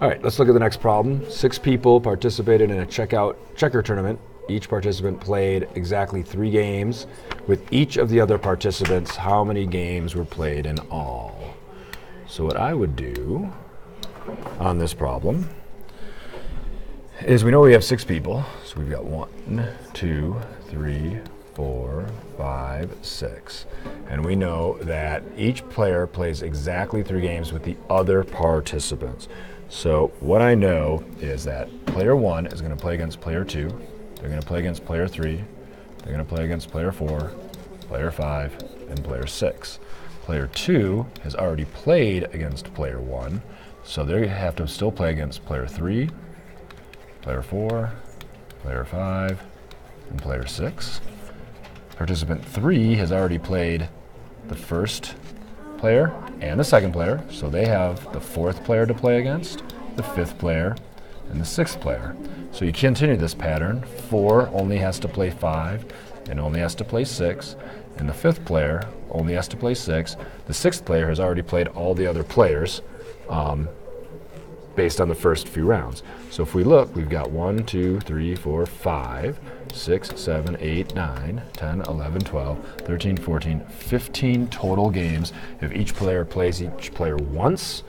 All right, let's look at the next problem. Six people participated in a checkout checker tournament. Each participant played exactly three games. With each of the other participants, how many games were played in all? So, what I would do on this problem is we know we have six people. So, we've got one, two, three, four, five, six. And we know that each player plays exactly three games with the other participants. So what I know is that player one is going to play against player two. They're going to play against player three. They're going to play against player four, player five, and player six. Player two has already played against player one, so they have to still play against player three, player four, player five, and player six. Participant three has already played the first player and the second player, so they have the fourth player to play against, the fifth player, and the sixth player. So you continue this pattern. Four only has to play five and only has to play six, and the fifth player only has to play six. The sixth player has already played all the other players um, based on the first few rounds. So if we look, we've got 1, 2, 3, 4, 5, 6, 7, 8, 9, 10, 11, 12, 13, 14, 15 total games if each player plays each player once.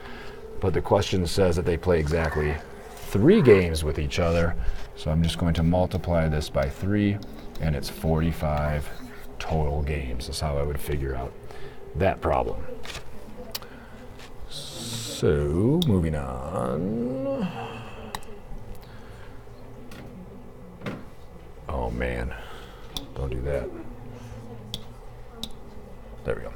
But the question says that they play exactly three games with each other. So I'm just going to multiply this by three, and it's 45 total games. That's how I would figure out that problem. So, moving on. Oh man, don't do that. There we go.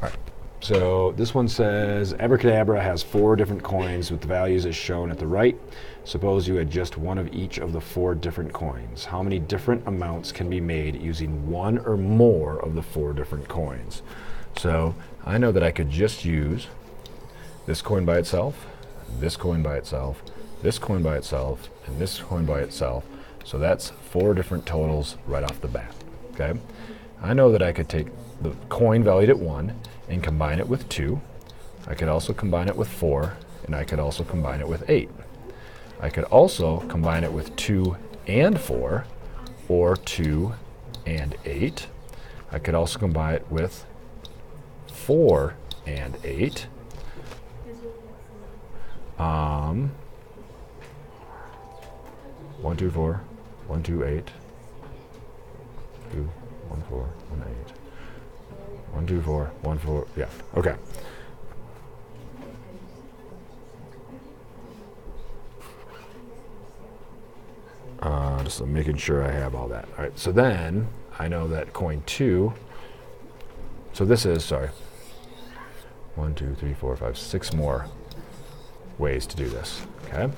All right. So this one says Abracadabra has four different coins with the values as shown at the right. Suppose you had just one of each of the four different coins. How many different amounts can be made using one or more of the four different coins? So I know that I could just use this coin by itself, this coin by itself, this coin by itself, and this coin by itself. So that's four different totals right off the bat. Okay. I know that I could take the coin valued at one and combine it with 2. I could also combine it with 4, and I could also combine it with 8. I could also combine it with 2 and 4, or 2 and 8. I could also combine it with 4 and 8. Um, 1, 2, 4, 1, 2, 8. 2, 4, 1, 8. One, two, four, one, four. Yeah. Okay. Uh, just making sure I have all that. All right. So then I know that coin two. So this is sorry. One, two, three, four, five, six more ways to do this. Okay.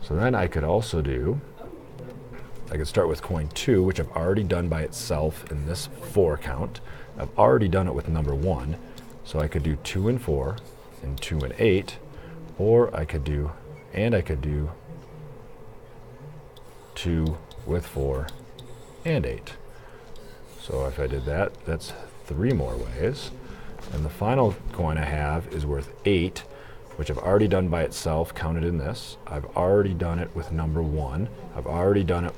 So then I could also do. I could start with coin two, which I've already done by itself in this four count. I've already done it with number one, so I could do two and four and two and eight, or I could do, and I could do two with four and eight. So if I did that, that's three more ways. And the final coin I have is worth eight, which I've already done by itself, counted in this. I've already done it with number one. I've already done it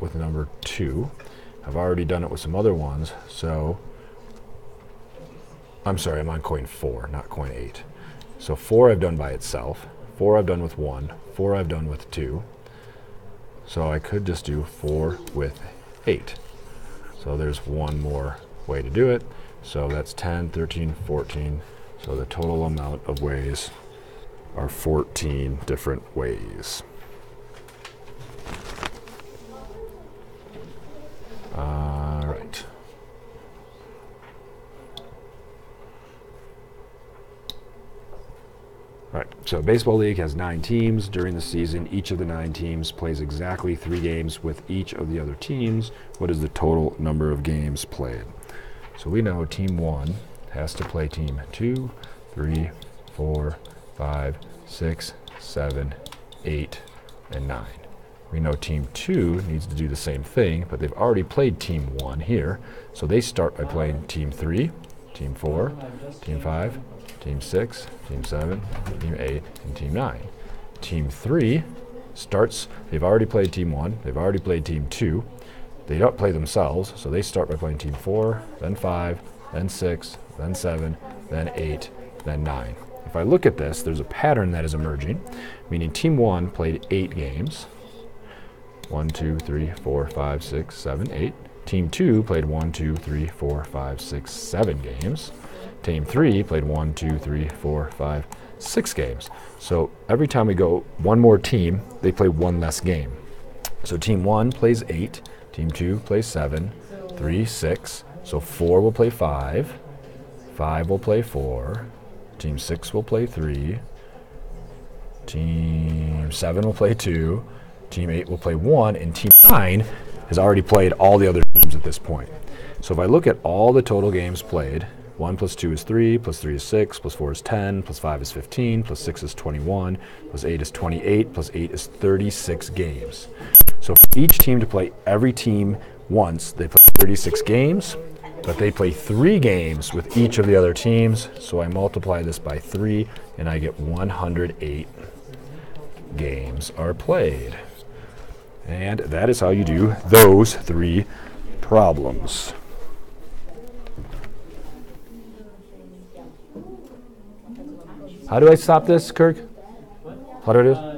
with number two. I've already done it with some other ones. So I'm sorry, I'm on coin four, not coin eight. So four I've done by itself, four I've done with one, four I've done with two. So I could just do four with eight. So there's one more way to do it. So that's 10, 13, 14. So the total amount of ways are 14 different ways. All right. Right. So baseball league has nine teams during the season. Each of the nine teams plays exactly three games with each of the other teams. What is the total number of games played? So we know team one has to play team two, three, four, five, six, seven, eight, and nine. We know team two needs to do the same thing, but they've already played team one here. So they start by playing team three, team four, team five, Team 6, Team 7, Team 8, and Team 9. Team 3 starts, they've already played Team 1, they've already played Team 2. They don't play themselves, so they start by playing Team 4, then 5, then 6, then 7, then 8, then 9. If I look at this, there's a pattern that is emerging, meaning Team 1 played 8 games. 1, 2, 3, 4, 5, 6, 7, 8. Team 2 played 1, 2, 3, 4, 5, 6, 7 games. Team 3 played 1, 2, 3, 4, 5, 6 games. So every time we go one more team, they play one less game. So Team 1 plays 8, Team 2 plays 7, 3, 6. So 4 will play 5, 5 will play 4, Team 6 will play 3. Team 7 will play 2. Team 8 will play 1. And Team 9 has already played all the other teams at this point. So if I look at all the total games played, 1 plus 2 is 3, plus 3 is 6, plus 4 is 10, plus 5 is 15, plus 6 is 21, plus 8 is 28, plus 8 is 36 games. So for each team to play every team once, they play 36 games but they play three games with each of the other teams. So I multiply this by three and I get 108 games are played. And that is how you do those three problems. How do I stop this, Kirk? How do I do?